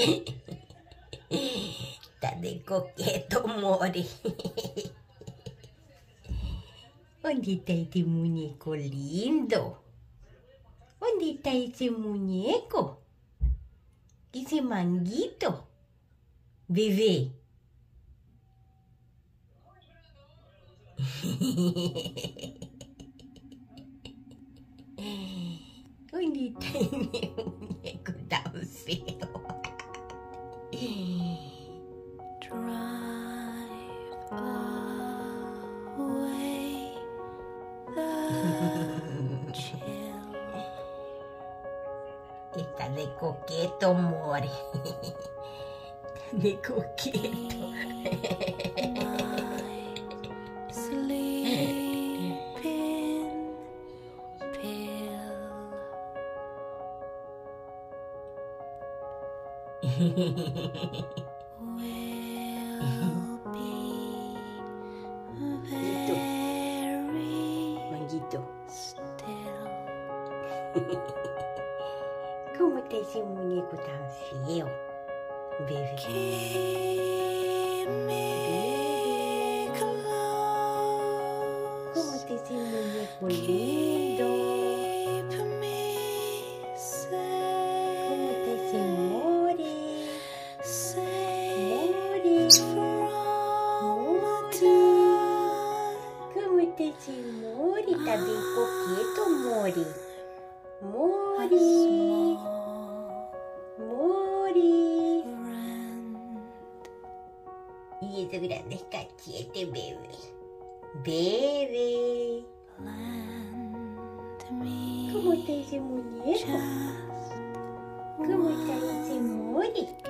Está de coqueto, More. ¿Dónde está este muñeco lindo? ¿Dónde está ese muñeco? Ese manguito. Bebé. ¿Dónde está Está de coqueto, More. De coqueto. Manguito. Como é tem esse boneco tão feio? Bebê. Como é tem esse boneco lindo? É? Y esos grandes cachetes, bebé. Bebé. ¿Cómo está ese muñeco? ¿Cómo está ese more?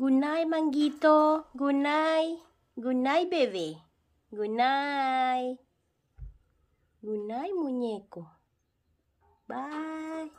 Gunai Manggito. Gunai. Gunai bebe. Gunai. Gunai muñeco. Bye.